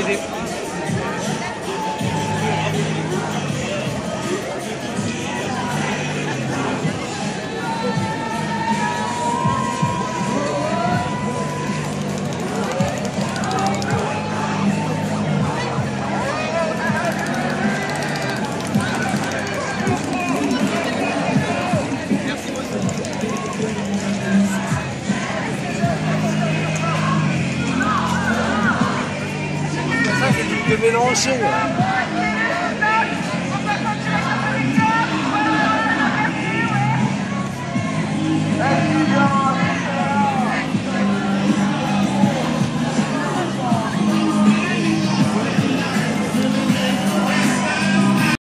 Friday give me an.